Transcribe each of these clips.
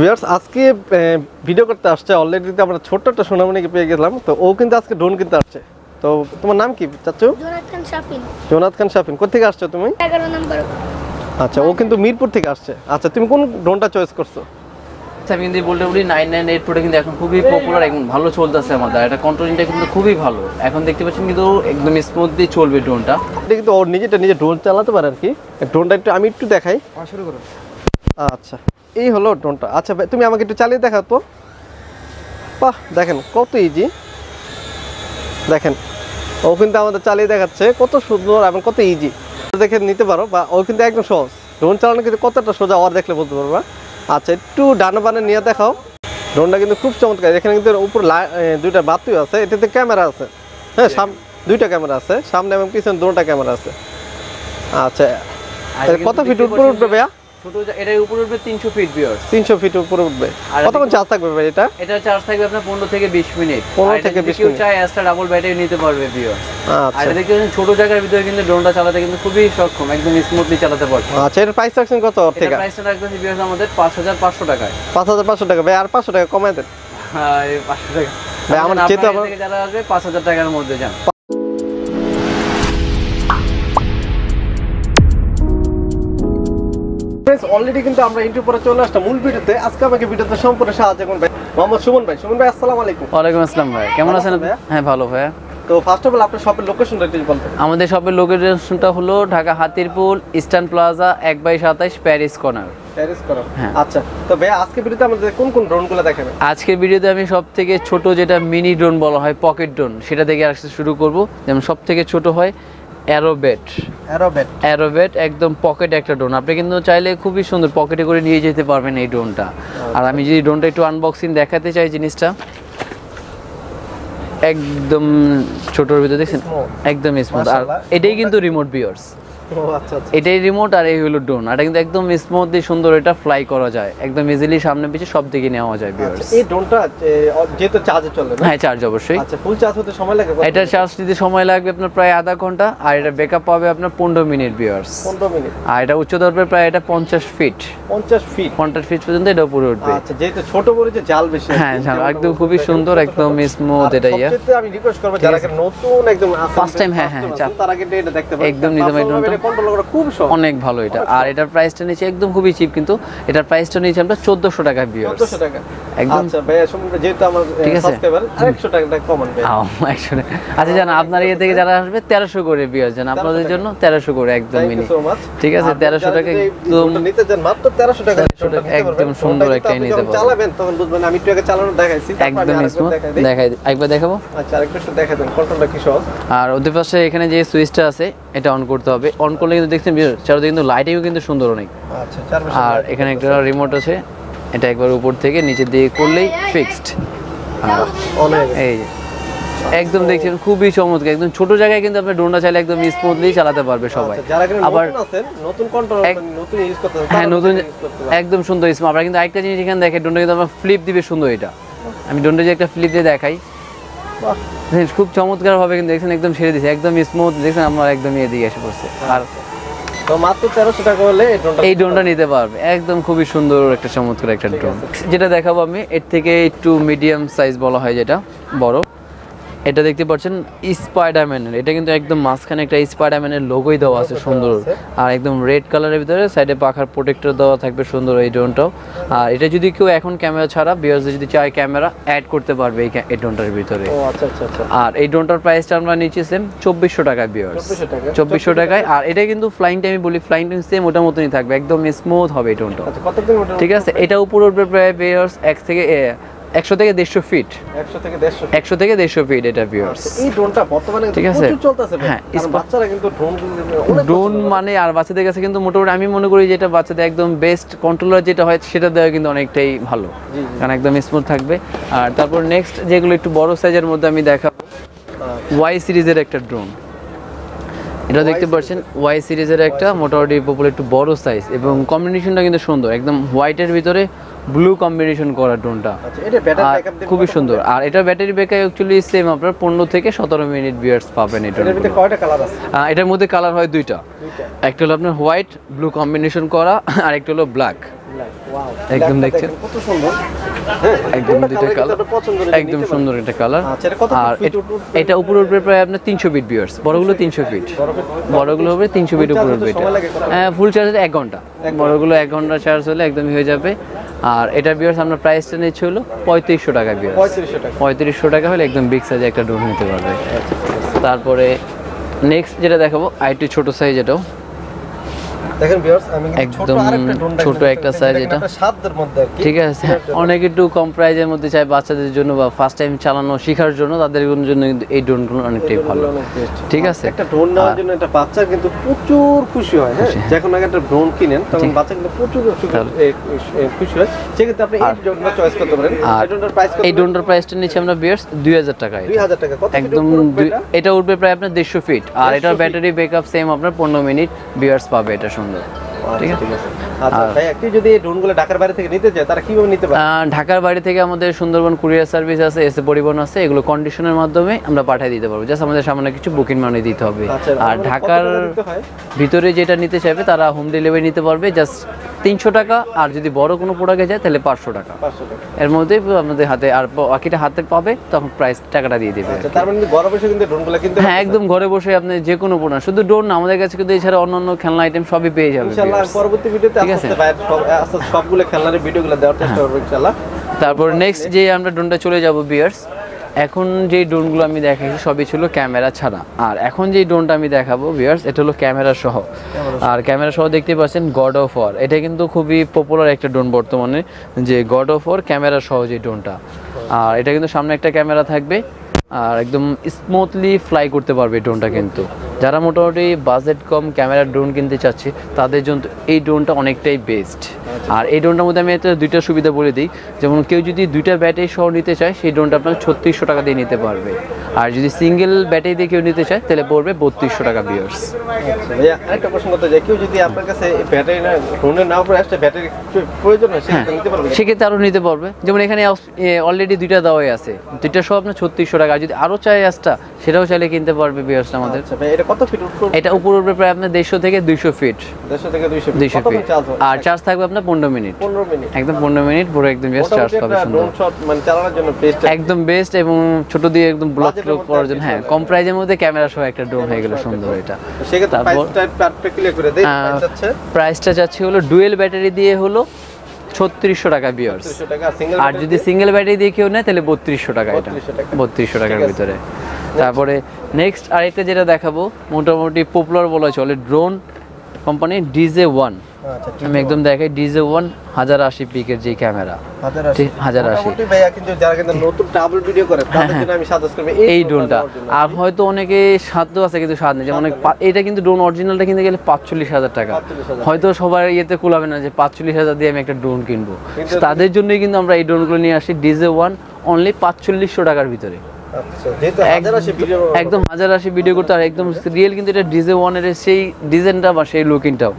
Viewers আজকে video করতে আসছে অলরেডি আমরা ছোট্ট একটা সোনামণিকে পেয়ে গেলাম। তো ও কিন্তু আজকে ড্রোন কিনতে আসছে। তো তোমার নাম কি চাচ্ছু জোনাথ খান শাফিন। কোথেকে আসছো তুমি? আচ্ছা ও কিন্তু মিরপুর থেকে আসছে। আচ্ছা তুমি কোন ড্রোনটা চয়েস করছ? আচ্ছা আমি কিন্তু বলতে বলি নাইন নাইন এইট প্রোটা কিন্তু এখন খুবই পপুলার ভালো চলতেছে আমাদের। এটা কন্ট্রোলিংটা কিন্তু খুবই ভালো। এখন দেখতে পাচ্ছেন কিন্তু একদম স্মুথলি চলবে ড্রোনটা এটা কিন্তু ওর নিজেটা নিজে ড্রোন চালাতে পারে আর কি। ড্রোনটা একটু আমি একটু দেখাই। শুরু করুন। আচ্ছা। এই হলো ড্রোনটা। আচ্ছা ভাই, তুমি আমাকে একটু চালিয়ে দেখাও তো। বাহ দেখেন কত ইজি দেখেন ও কিন্তু আমাদের চালিয়ে দেখাচ্ছে কত সুন্দর এবং কত ইজি দেখে নিতে পারো বা ও কিন্তু একদম সহজ। ড্রোন চালানো কিন্তু কতটা সোজা ওর দেখলে বলতে পারবা। আচ্ছা একটু ডান বানে নিয়ে দেখাও। ড্রোনটা কিন্তু খুব চমৎকার। এখানে কিন্তু উপর দুইটা বাতিও আছে এটাতে ক্যামেরা আছে। হ্যাঁ সাম দুইটা ক্যামেরা আছে সামনে এবং পিছনে দুটো ক্যামেরা আছে। আচ্ছা কত ফিট উপরে উঠবে ভাইয়া? ছোট এটার উপরে উঠবে তিনশো ফিট বিয়ার তিনশো ফিট উপরে উঠবে। কতক্ষণ চার্জ থাকবে ভাই এটা? এটা চার্জ থাকবে আপনার পনেরো থেকে বিশ মিনিট 15 থেকে যদি 20 কেউ মিনিট। চায় এক্সট্রা ডাবল ব্যাটারি নিতে পারবে আচ্ছা। এটা দেখতে ছোট জায়গার ভিতরে কিন্তু ড্রোনটা চালাতে কিন্তু খুবই সক্ষম একদম স্মুথলি চালাতে পারবে। আচ্ছা এর প্রাইস রাখছেন কত ওর এটা থেকে? রাখতেছে বিয়ার আমাদের পাঁচ হাজার পাঁচশো টাকায়। পাঁচ হাজার পাঁচশো টাকা। ভাই আর পাঁচশো টাকা কমাই দেন। হ্যাঁ, পাঁচশো টাকা। ভাই, আমার যারা আসবে পাঁচ হাজার টাকার মধ্যে যান। অলরেডি কিন্তু আমরা ইন্টার পরে চলে আসলাম। মূল ভিডিওতে আজকে আমাকে ভিডিওতে সম্পূর্ণ সাহায্য করুন ভাই। মোহাম্মদ সুমন ভাই। সুমন ভাই আসসালামু আলাইকুম। ওয়ালাইকুম আসসালাম ভাই। কেমন আছেন আপনি? হ্যাঁ ভালো ভাইয়া। তো ফার্স্ট অফ অল আপনার শপের লোকেশনটা একটু বলবেন আমাদের শপের লোকেশনটা হলো ঢাকা হাতিরপুল ইস্টার্ন প্লাজা এক বাই সাতাইশ প্যারিস কর্নার। আচ্ছা তো ভাই আজকে ভিডিওতে আমাদের কোন কোন ড্রোনগুলো দেখাবেন? আজকের ভিডিওতে আমি সব থেকে ছোট যেটা মিনি ড্রোন বলা হয় পকেট ড্রোন সেটা থেকে আসতে শুরু করব। যেমন সব থেকে ছোট হয় অ্যারোবেট। অ্যারোবেট। অ্যারোবেট একদম পকেট একটা ড্রোন। আপনি কিন্তু চাইলে খুবই সুন্দর পকেটে করে নিয়ে যেতে পারবেন এই ড্রোনটা। আর আমি যদি ড্রোনটা একটু আনবক্সিং দেখাতে চাই জিনিসটা একদম ছোটর ভিতরে দেখছেন? একদম স্মুথ আর এটাই কিন্তু রিমোট বিয়ার্স আচ্ছা আচ্ছা এটাই রিমোট আর এই হলো ড্রোন এটা কিন্তু একদম স্মুথলি সুন্দর এটা ফ্লাই করা যায়। একদম ইজিলি সামনে পিছে সব দিকে নেওয়া যায় আচ্ছা, এই ড্রোনটা যেহেতু চার্জে চলে না? হ্যাঁ চার্জ অবশ্যই। আচ্ছা ফুল চার্জ হতে সময় লাগে এটা চার্জ নিতে সময় লাগবে আপনার প্রায় আধা ঘণ্টা। আর এটা ব্যাকআপ পাবে আপনার পনেরো মিনিট 15 মিনিট। আর এটা উচ্চতা উঠবে প্রায় এটা পঞ্চাশ ফিট 50 ফিট পঞ্চাশ ফিট পর্যন্ত এটা উপরে উঠবে। আচ্ছা যেহেতু ছোট বলে যে জাল বেশি হ্যাঁ একদম খুবই সুন্দর একদম স্মুথ এটা ইয়ে আমি রিকোয়েস্ট করব যারা নতুন একদম First time, হ্যাঁ, হ্যাঁ, তারা কিন্তু এটা দেখতে পারেন। একদম। কন্ট্রোল করা খুব সহজ। অনেক ভালো এটা। আর এটার প্রাইসটা নিচে একদম খুবই চিপ কিন্তু এটার প্রাইসটা নিচে আমরা চোদ্দশো টাকা বিয়ার্স 1400 টাকা। একদম- আচ্ছা ভাইয়া শুনুন যেহেতু আমার সাবস্ক্রাইবার আরেকশো টাকা কমান ভাই একশো আচ্ছা জান আপনার ইয়ে থেকে যারা আসবে তেরোশো করে বিয়ার্স জান আপনাদের জন্য তেরোশো করে একদম মিনি ঠিক আছে, 1300 টাকা একদম- নিতে চান মাত্র 1300 টাকা একদম সুন্দর একটাই নিতে পারবেন। চালাবেন তখন বুঝবেন আমি একটু আগে চালানো দেখাইছি একদম স্মুথ দেখাই একবার দেখাবো? আচ্ছা আরেকটু দেখাই দেন কন্ট্রোলটা কি সহজ? আর ওদের পাশে এখানে যে সুইচটা আছে এটা অন করতে হবে। অন করলে কিন্তু দেখছেন চারদিকে কিন্তু লাইটিংও কিন্তু সুন্দর অনেক। আচ্ছা আর এখানে একটা রিমোট আছে এটা একবার উপর থেকে নিচের দিকে করলেই ফিক্সড অন। এই যে। একদম দেখছেন খুবই চমৎকার একদম ছোট জায়গায় কিন্তু আপনি ড্রোনটা চাইলে একদম স্মুথলি চালাতে পারবে সবাই। আচ্ছা, কিনা আবার নতুন আছেন নতুন কন্ট্রোল নতুন ইউজ করতে হ্যাঁ নতুন একদম সুন্দর স্মার্ট আমরা কিন্তু আরেকটা জিনিস এখানে দেখে ড্রোনটা কিন্তু আমরা ফ্লিপ দিবে সুন্দর এটা। আমি ড্রোনটা যে একটা ফ্লিপ দিয়ে দেখাই দেখেন, খুব চমৎকার ভাবে কিন্তু দেখছেন একদম ছেড়ে দিয়েছে একদম স্মুথ দেখছেন আমার একদম এদিকে এসে পড়ছে। আর তো মাত্র 1300 টাকা হলে এই ড্রোনটা নিতে পারবে। একদম খুবই সুন্দর একটা চমৎকার একটা ড্রোন যেটা দেখাবো আমি এর থেকে একটু মিডিয়াম সাইজ বলা হয় যেটা বড়। এটা দেখতে পাচ্ছেন স্পাইডারম্যানের এটা কিন্তু একদম মাঝখানে একটা স্পাইডারম্যানের লোগোই দেওয়া আছে সুন্দর। আর একদম রেড কালারের ভিতরে সাইডে পাখার প্রোটেক্টর দেওয়া থাকবে সুন্দর এই ড্রোনটাও আর এটা যদি কেউ এখন ক্যামেরা ছাড়া বিয়ার্স যদি চায় ক্যামেরা অ্যাড করতে পারবে এই ড্রোনটার ভিতরে। ও আচ্ছা আচ্ছা আচ্ছা। আর এই ড্রোনটার প্রাইসটা আমরা নিচ্ছি সেম চব্বিশশো টাকা বিয়ার্স 2400 টাকা। চব্বিশশো টাকায়। আর এটা কিন্তু ফ্লাইং টাইম বলি ফ্লাইং টাইম সেম ওটার মতনই থাকবে একদম স্মুথ হবে এই ড্রোনটা আচ্ছা ঠিক আছে? এটা উপর উঠবে প্রায় বিয়ার্স এক থেকে একশো থেকে দেড়শো ফিট 100 থেকে 150 একশো থেকে দেড়শো ফিট এটা আচ্ছা, এই ড্রোনটা বর্তমানে ঠিক আছে। চলতেছে হ্যাঁ, বাচ্চারা কিন্তু ড্রোন ড্রোন মানে আর বাচ্চাদের কাছে কিন্তু মোটামুটি আমি মনে করি যেটা বাচ্চাদের একদম বেস্ট কন্ট্রোলার যেটা হয় সেটা দেওয়া কিন্তু অনেকটাই ভালো। কারণ একদম স্মুথ থাকবে। আর তারপর নেক্সট যেগুলো একটু বড় সাইজের মধ্যে আমি দেখাবো আচ্ছা। ওয়াই সিরিজের একটা ড্রোন এটা দেখতে পাচ্ছেন ওয়াই সিরিজের একটা মোটামুটি পপুলার একটু বড় সাইজ এবং কম্বিনেশনটা কিন্তু সুন্দর। একদম হোয়াইটের ভিতরে ব্লু কম্বিনেশন করা ড্রোনটা আচ্ছা খুবই সুন্দর। আর এটা ব্যাটারি ব্যাকআপ অ্যাকচুয়ালি সেম আপনার পনেরো থেকে সতেরো মিনিট বিয়ার্স পাবেন এটা এটার ভিতরে কয়টা কালার আছে? এটার মধ্যে কালার হয় দুইটা। একটা হলো আপনার হোয়াইট ব্লু কম্বিনেশন করা আর একটা হলো ব্ল্যাক একদম দেখছেন? কত সুন্দর। হ্যাঁ একদম দুইটা কালার কিন্তু আপনার পছন্দ হলে একদম সুন্দর একটা কালার। আচ্ছা, আর এট- উপরে? প্রায় আপনার তিনশো ফিট বড়গুলো তিনশো ফিট বড়গুলো হবে তিনশো ফিট উপরে? হ্যাঁ ফুল চার্জ এক ঘণ্টা। বড়গুলো এক ঘণ্টা চার্জ হলে একদমই হয়ে যাবে। আর এটা বিয়ার্স আমরা প্রাইসটা নিচ্ছে হলো পঁয়ত্রিশশো টাকা পঁয়ত্রিশশো টাকা। হলে একদম বিগ সাইজে একটা নিতে পারবে। তারপরে নেক্সট যেটা দেখাবো আইটি ছোট সাইজ এটাও। দেখেন ভিউয়ার্স আমি কিন্তু একদম ছোট একটা চাচ্ছি। এটা। একটা মধ্যে ঠিক আছে অনেক একটু কম প্রাইজের মধ্যে চাই বাচ্চাদের জন্য বা ফার্স্ট টাইম চালানো শেখার জন্য তাদের জন্য এই ড্রোনগুলো অনেকটাই ভালো। ঠিক আছে? একটা ড্রোন নেওয়ার জন্য একটা বাচ্চা কিন্তু প্রচুর খুশি হয় হ্যাঁ? যখন আগে একটা ড্রোন কিনেন তখন বাচ্চা কিন্তু প্রচুর খুশি- তাহলে- এ, এ, খুশি হয়। সেক্ষেত্রে আপনি এই ড্রোনটা চয়েস করতে পারেন। এই ড্রোনটার প্রাইস এই ড্রোনটার প্রাইসটা নিচ্ছে আমরা টাকা এটা। টাকা। একদম উঠবে এটা? এটা উঠবে প্রায় আপনার দেড়শো ফিট আর 150 এটার? ব্যাটারি ব্যাকআপ সেম আপনার পনেরো মিনিট বিয়ার্স পাবে এটা সুন্দর ঠিক আচ্ছা, ঠিক আছে? আচ্ছা ঢাকার বাইরে থেকে ঢাকার আমাদের সুন্দরবন কুরিয়ার সার্ভিস আছে এসে পরিবহন আছে এগুলো কন্ডিশনের মাধ্যমে আমরা পাঠিয়ে দিতে পারব। জাস্ট আমাদের সামনে কিছু বুকিং মানি দিতে হবে। আচ্ছা আর ঢাকার দিতে হয়? ভিতরে যেটা নিতে চাইবে তারা হোম ডেলিভারি নিতে পারবে। জাস্ট তিনশো টাকা আর যদি বড় কোনো প্রোডাক্টে যায় তাহলে পাঁচশো টাকা। এর মধ্যে আপনাদের হাতে আর বাকিটা হাতে পাবে তখন প্রাইস টাকাটা দিয়ে দেবে আচ্ছা মানে হ্যাঁ একদম ঘরে বসে আপনি যে কোনো প্রোডাক্ট শুধু ড্রোন না আমাদের কাছে কিন্তু এছাড়া অন্যান্য খেলনা আইটেম সবই পেয়ে যাবে পরবর্তী ভিডিওতে ঠিক আছে। সবগুলো খেলনার ভিডিওগুলো দেওয়ার চেষ্টা করব ইনশাআল্লাহ। তারপর নেক্সট যে আমরা ড্রোনটা চলে যাব বিয়ার্স এখন যে ড্রোনগুলো আমি দেখাইছি সবই ছিল ক্যামেরা ছাড়া। আর এখন যে ড্রোনটা আমি দেখাবো ভিউয়ার্স এটা হলো ক্যামেরা সহ। আর ক্যামেরা সহ দেখতে পাচ্ছেন গড অফ ওয়ার এটা কিন্তু খুবই পপুলার একটা ড্রোন বর্তমানে যে গড অফ ওয়ার ক্যামেরা সহ যে ড্রোনটা আর এটা কিন্তু সামনে একটা ক্যামেরা থাকবে আর একদম স্মুথলি ফ্লাই করতে পারবে ড্রোনটা কিন্তু। যারা মোটামুটি বাজেট কম ক্যামেরার ড্রোন কিনতে চাচ্ছে তাদের জন্য এই ড্রোনটা অনেকটাই বেস্ট আর এই ড্রোনটার মধ্যে আমি একটা দুইটা সুবিধা বলে দিই যেমন কেউ যদি দুইটা ব্যাটারি সহ নিতে চায় সেই ড্রোনটা আপনার ছত্রিশশো টাকা দিয়ে নিতে পারবে। আর যদি সিঙ্গেল ব্যাটারি দিয়ে কেউ নিতে চায় তাহলে পড়বে বত্রিশশো টাকা বিয়ার্স আচ্ছা আরেকটা প্রশ্ন করতে চাই কেউ যদি আপনার কাছে ব্যাটারি না ড্রোনের না উপরে আসছে ব্যাটারি প্রয়োজন হয় হ্যাঁ সেক্ষেত্রে সেক্ষেত্রে আরও নিতে পারবে। যেমন এখানে অলরেডি দুইটা দেওয়াই আছে। দুইটা সহ আপনার ছত্রিশশো টাকা আর যদি আরও চাই আসটা সেটাও চাইলে কিনতে পারবে বিয়ার্সটা আমাদের। আচ্ছা কত ফিট এটা উপর উঠবে প্রায় আপনার দেড়শো থেকে দুইশো ফিট দেড়শো থেকে দুইশো দুইশো ফিট আর চার্জ থাকবে আপনার পনেরো মিনিট পনেরো মিনিট একদম পনেরো মিনিট পুরো একদম বেস্ট চার্জ পাবে সুন্দর। মানে একদম বেস্ট এবং ছোট দিয়ে একদম ব্লক মধ্যে করার জন্য। হ্যাঁ কম প্রাইজের মধ্যে ক্যামেরা সহ একটা ড্রোন হয়ে গেল সুন্দর এটা। প্রাইসটা প্রাইসটা যাচ্ছে? হলো ডুয়েল ব্যাটারি দিয়ে হলো ছত্রিশশো টাকা বিয়ার্স 300 টাকা। সিঙ্গেল আর যদি সিঙ্গেল ব্যাটারি দিয়ে কেউ নেয় তাহলে বত্রিশশো টাকা এটা। বত্রিশশো টাকার ভিতরে। তারপরে নেক্সট আরেকটা যেটা দেখাবো মোটামুটি পপুলার বলা চলে ড্রোন কোম্পানি ডিজে ওয়ান আচ্ছা আমি একদম দেখাই ডিজে ওয়ান হাজার আশি পিকের যে ক্যামেরা হাজার আশি। জন্য আমি এই ড্রোনটা আর হয়তো অনেকে সাধ্য আছে কিন্তু স্বাদ নেই। যেমন এটা কিন্তু ড্রোন অরিজিনালটা কিনতে গেলে পাঁচচল্লিশ হাজার টাকা। হয়তো সবার ইয়েতে কুলাবে না যে পাঁচচল্লিশ হাজার দিয়ে আমি একটা ড্রোন কিনবো। তাদের জন্যই কিন্তু আমরা এই ড্রোনগুলো নিয়ে আসি ডিজে ওয়ান অনলি পাঁচচল্লিশশো টাকার ভিতরে। আচ্ছা একদম হাজার আশি ভিডিও করতে আর একদম রিয়েল কিন্তু এটা ডিজে ওয়ানের সেই ডিজাইনটা বা সেই লুকিংটাও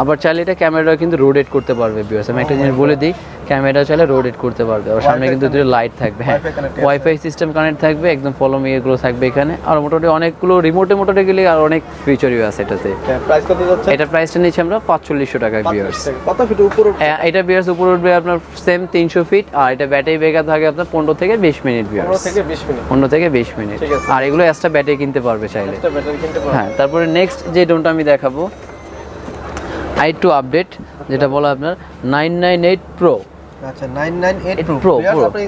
আবার চাইলে এটা ক্যামেরা কিন্তু রোডেট করতে পারবে বিকজ আমি একটা জিনিস বলে দিই ক্যামেরা চাইলে রোডেট করতে পারবে। আর সামনে কিন্তু দুটো লাইট থাকবে হ্যাঁ। ওয়াইফাই সিস্টেম কানেক্ট থাকবে একদম ফলো মি এগুলো থাকবে এখানে। আর মোটামুটি অনেকগুলো রিমোটে মোটরে গেলে আর অনেক ফিচারই আছে এটাতে। প্রাইস কত যাচ্ছে? এটা প্রাইসটা নিচ্ছি আমরা পাঁচচল্লিশশো টাকা বিয়ার্স কত ফিট উপর উঠবে? এটা বিয়ার্স উপর উঠবে আপনার সেম তিনশো ফিট আর এটা ব্যাটারি ব্যাকআপ থাকে আপনার পনেরো থেকে বিশ মিনিট 15 বিয়ার্স থেকে 20 মিনিট পনেরো থেকে বিশ মিনিট আর এগুলো এক্সট্রা ব্যাটারি কিনতে পারবে চাইলে। হ্যাঁ তারপরে নেক্সট যে ড্রোনটা আমি দেখাবো আই টু আপডেট যেটা বলা আপনার নাইন নাইন এইট প্রো আচ্ছা 998 Pro, প্রো আপনি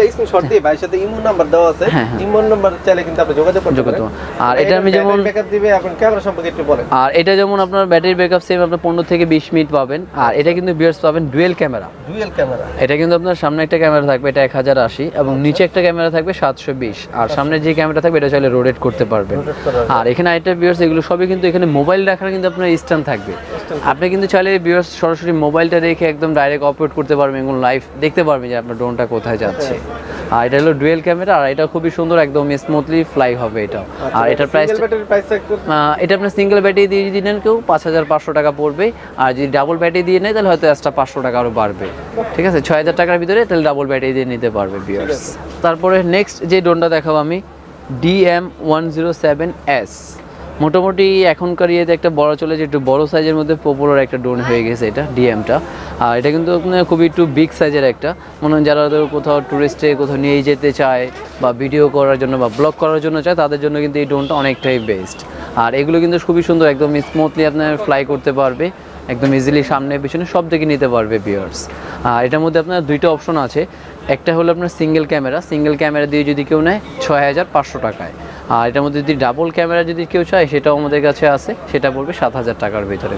এই স্ক্রিনশট দিয়ে ভাইয়ের সাথে ইমো নাম্বার দেওয়া আছে। হ্যাঁ, হ্যাঁ। ইমো নাম্বার চাইলে কিন্তু আপনি যোগাযোগ করতে পারেন। আর এটা আমি যেমন- ব্যাকআপ দিবে আপনি ক্যামেরা সম্পর্কে একটু বলেন। আর এটা যেমন আপনার ব্যাটারি ব্যাকআপ সেম আপনার পনেরো থেকে বিশ মিনিট পাবেন। আর এটা কিন্তু বিয়ার্স পাবেন ডুয়েল ক্যামেরা ডুয়াল ক্যামেরা এটা কিন্তু আপনার সামনে একটা ক্যামেরা থাকবে এটা এক হাজার আশি এবং নিচে একটা ক্যামেরা থাকবে সাতশো বিশ। আর সামনে যে ক্যামেরা থাকবে এটা চাইলে রোটেট করতে পারবেন। আর এখানে আরেকটা বিয়ার্স এগুলো সবই কিন্তু এখানে মোবাইল রাখার কিন্তু আপনার স্ট্যান্ড থাকবে। আপনি কিন্তু চাইলে বিয়ার্স সরাসরি মোবাইলটা রেখে একদম ডাইরেক্ট অপারেট করতে পারবেন এবং লাইভ দেখতে পারবেন যে আপনার ড্রোনটা কোথায় যাচ্ছে। আর এটা হলো ডুয়েল ক্যামেরা আর এটা খুবই সুন্দর একদম স্মুথলি ফ্লাই হবে এটা। আর এটার প্রাইস একটু এটা আপনার সিঙ্গেল ব্যাটারি দিয়ে যদি নেন কেউ পাঁচ হাজার পাঁচশো টাকা পড়বে। আর যদি ডাবল ব্যাটারি দিয়ে নেয় তাহলে হয়তো এক্সট্রা পাঁচশো টাকা আরও বাড়বে। ঠিক আছে? ছয় হাজার টাকার ভিতরে তাহলে ডাবল ব্যাটারি দিয়ে নিতে পারবে বিয়ার্স তারপরে নেক্সট যে ড্রোনটা দেখাবো আমি DM one zero seven S মোটামুটি এখনকার ইয়েতে একটা বড় চলে যে একটু বড় সাইজের মধ্যে পপুলার একটা ড্রোন হয়ে গেছে এটা ডিএমটা আর এটা কিন্তু খুবই একটু বিগ সাইজের একটা। মনে হয় যারা ধরো কোথাও ট্যুরিস্টে কোথাও নিয়ে যেতে চায় বা ভিডিও করার জন্য বা ব্লগ করার জন্য চায়, তাদের জন্য কিন্তু এই ড্রোনটা অনেকটাই বেস্ট আর এগুলো কিন্তু খুবই সুন্দর, একদম স্মুথলি আপনার ফ্লাই করতে পারবে, একদম ইজিলি সামনে পিছনে সব দিকে নিতে পারবে বিয়ার্স আর এটার মধ্যে আপনার দুইটা অপশন আছে। একটা হলো আপনার সিঙ্গেল ক্যামেরা সিঙ্গেল ক্যামেরা দিয়ে যদি কেউ নেয় ছয় হাজার পাঁচশো টাকায়। আর এটার মধ্যে যদি ডাবল ক্যামেরা যদি কেউ চায় সেটাও আমাদের কাছে আছে। সেটা পড়বে সাত হাজার টাকার ভিতরে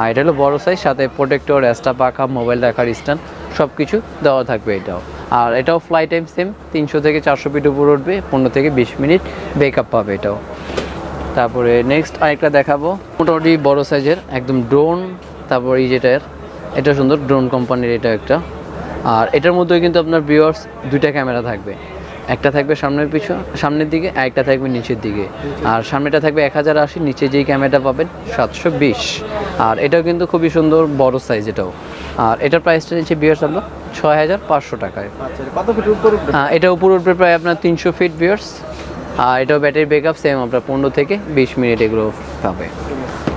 আর এটা হলো বড় সাইজ সাথে প্রোটেক্টর অ্যাস্টা পাখা মোবাইল রাখার স্ট্যান্ড সব কিছু দেওয়া থাকবে এটাও। আর এটাও ফ্লাই টাইম সেম তিনশো থেকে চারশো ফিট উপর উঠবে পনেরো থেকে বিশ মিনিট বেকআপ পাবে এটাও। তারপরে নেক্সট আরেকটা দেখাবো। মোটামুটি বড় সাইজের একদম ড্রোন তারপর এই যেটার এটা সুন্দর ড্রোন কোম্পানির এটা একটা। আর এটার মধ্যে কিন্তু আপনার ভিউয়ার্স দুইটা ক্যামেরা থাকবে। একটা থাকবে সামনের পিছু সামনের দিকে আর একটা থাকবে নিচের দিকে। আর সামনেটা থাকবে এক হাজার আশি নিচে যেই ক্যামেরাটা পাবেন সাতশো বিশ। আর এটাও কিন্তু খুবই সুন্দর বড় সাইজ এটাও। আর এটার প্রাইসটা নিচ্ছে বিয়ার্স আমরা ছয় হাজার পাঁচশো টাকায়। আচ্ছা এটা উপর উঠবে প্রায় আপনার তিনশো ফিট বিয়ার্স আর এটাও ব্যাটারি ব্যাকআপ সেম আপনার পনেরো থেকে বিশ মিনিট এগুলো পাবে।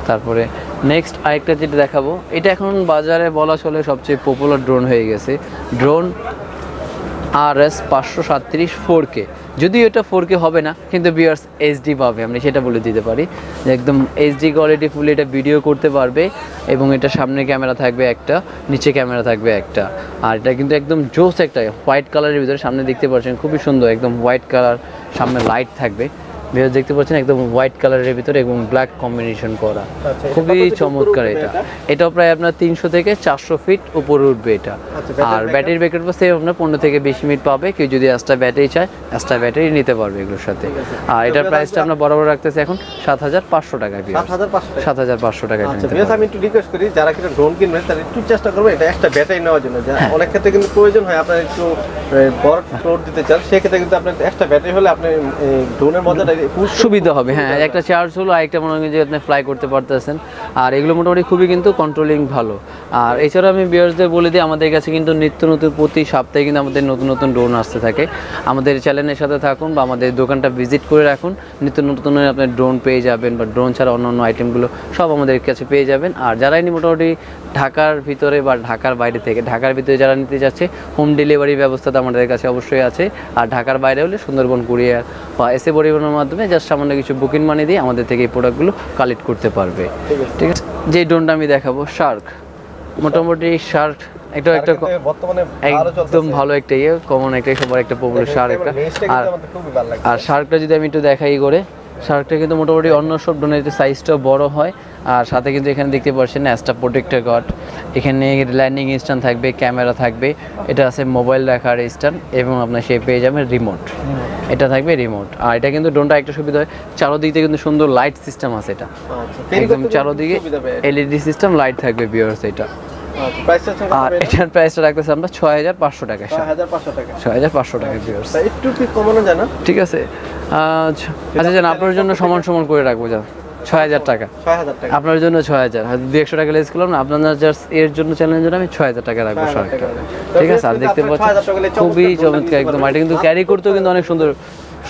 তারপরে নেক্সট আরেকটা যেটা দেখাবো এটা এখন বাজারে বলা চলে সবচেয়ে পপুলার ড্রোন হয়ে গেছে। ড্রোন আর এস পাঁচশো সাতত্রিশ ফোর কে যদিও এটা ফোর কে হবে না, কিন্তু বিয়ার্স এইচডি পাবে আমি সেটা বলে দিতে পারি। একদম এইচডি কোয়ালিটি ফুল এটা ভিডিও করতে পারবে, এবং এটা সামনে ক্যামেরা থাকবে একটা, নিচে ক্যামেরা থাকবে একটা। আর এটা কিন্তু একদম জোস একটা হোয়াইট কালারের ভিতরে সামনে দেখতে পাচ্ছেন, খুবই সুন্দর, একদম হোয়াইট কালার সামনে লাইট থাকবে। বিয়ার্স দেখতে পাচ্ছেন একদম হোয়াইট কালারের ভিতরে এবং ব্ল্যাক কম্বিনেশন করা। আচ্ছা, খুবই চমৎকার এটা। এটা? এটাও প্রায় আপনার তিনশো থেকে চারশো ফিট উপরে উঠবে এটা। আচ্ছা, আর? ব্যাটারি ব্যাকআপ সেম আপনার পনেরো থেকে বিশ মিনিট পাবে। কেউ যদি এক্সট্রা ব্যাটারি চায় এক্সট্রা ব্যাটারি নিতে পারবে এগুলোর সাথে। আর এটার প্রাইসটা আমরা বরাবর রাখতেছি এখন সাত হাজার পাঁচশো টাকায় সাত হাজার পাঁচশো টাকা। সাত হাজার পাঁচশো টাকায় আচ্ছা আমি একটু রিকোয়েস্ট করি যারা কিনা ড্রোন কিনবেন তারা একটু চেষ্টা করবে এটা একটা ব্যাটারি নেওয়ার জন্য। হ্যাঁ। অনেক ক্ষেত্রে কিন্তু প্রয়োজন হয় আপনার একটু বড় ফ্লোর দিতে চান সেক্ষেত্রে কিন্তু আপনার একটা ব্যাটারি হলে আপনি ড্রোনের মজাটা সুবিধা হবে হ্যাঁ একটা চার্জ হলো, আরেকটা মনে হয় যে আপনি ফ্লাই করতে পারতেছেন। আর এগুলো মোটামুটি খুবই কিন্তু কন্ট্রোলিং ভালো। আর এছাড়া আমি বিয়ার্সদের বলে দিই, আমাদের কাছে কিন্তু নিত্য নতুন, প্রতি সপ্তাহে কিন্তু আমাদের নতুন নতুন ড্রোন আসতে থাকে। আমাদের চ্যানেলের সাথে থাকুন বা আমাদের দোকানটা ভিজিট করে রাখুন। নিত্য নতুন আপনি ড্রোন পেয়ে যাবেন বা ড্রোন ছাড়া অন্য অন্য আইটেমগুলো সব আমাদের কাছে পেয়ে যাবেন। আর যারাই নি মোটামুটি ঢাকার ভিতরে বা ঢাকার বাইরে থেকে, ঢাকার ভিতরে যারা নিতে যাচ্ছে হোম ডেলিভারি ব্যবস্থা তো আমাদের কাছে অবশ্যই আছে। আর ঢাকার বাইরে হলে সুন্দরবন, কুরিয়ার বা এসে পরিবহনের মাধ্যমে জাস্ট সামান্য কিছু বুকিং মানি দিয়ে আমাদের থেকে এই প্রোডাক্টগুলো কালেক্ট করতে পারবে। ঠিক আছে। যে ড্রোনটা আমি দেখাবো শার্ক মোটামুটি শার্ক এটা একটা বর্তমানে ভালো চলতেছে। একদম ভালো একটা ইয়ে কমন একটা সবার একটা পপুলার শার্ক একটা আর আর শার্কটা যদি আমি একটু দেখাই করে শার্কটা কিন্তু মোটামুটি অন্য সব ড্রোনের সাইজটাও বড় হয়। আর সাথে কিন্তু এখানে দেখতে পাচ্ছেন অ্যাস্টা প্রোটেক্টর গার্ড এখানে ল্যান্ডিং স্ট্যান্ড থাকবে ক্যামেরা থাকবে। এটা আছে মোবাইল রাখার স্ট্যান্ড এবং আপনার সে পেয়ে যাবেন রিমোট এটা থাকবে রিমোট আর এটা কিন্তু ড্রোনটা একটা সুবিধা হয় চারোদিক থেকে কিন্তু সুন্দর লাইট সিস্টেম আছে এটা। আচ্ছা একদম চারোদিকে এলইডি সিস্টেম লাইট থাকবে বিয়ার্স এটা। আচ্ছা প্রাইসটা হচ্ছে আর এটার প্রাইসটা রাখতেছি আমরা ছয় হাজার পাঁচশো টাকা হাজার পাঁচশো টাকা। ছয় হাজার পাঁচশো টাকা বিয়ার্স একটু কি কমানো যায় না? ঠিক আছে। জান আপনার জন্য সমান সমান করে রাখব যান ছয় হাজার টাকা ছয় হাজার টাকা আপনার জন্য ছয় হাজার হয়তো দু একশো টাকা লেস করলাম না আপনার জাস্ট এর জন্য চ্যানেলের জন্য আমি ছয় হাজার টাকা রাখবো 6,000 শার্টটা টাকা। ঠিক আছে আর তো দেখতে আপনার 6,000 টাকা হলে পাচ্ছেন খুবই চমৎকার চমৎকার নিতে একদম পারবেন। এটা কিন্তু ক্যারি করতেও কিন্তু অনেক সুন্দর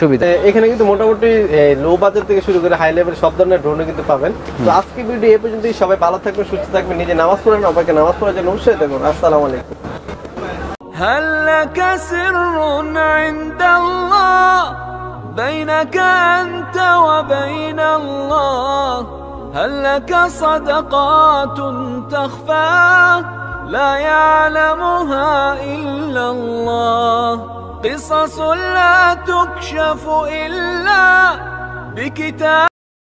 সুবিধা এ, এখানে কিন্তু মোটামুটি লো বাজেট থেকে শুরু করে হাই লেভেল সব ধরনের ড্রোনে কিন্তু পাবেন তো আজকে ভিডিও এ পর্যন্তই সবাই ভালো থাকবেন সুস্থ থাকবেন নিজে নামাজ পড়েন আপনাকে নামাজ পড়ার জন্য অবশ্যই দেখুন আসসালামু আলাইকুম هل لك سر عند الله بينك أنت وبين الله هل لك صدقات تخفى؟ لا يعلمها إلا الله. قصص لا تكشف إلا بكتاب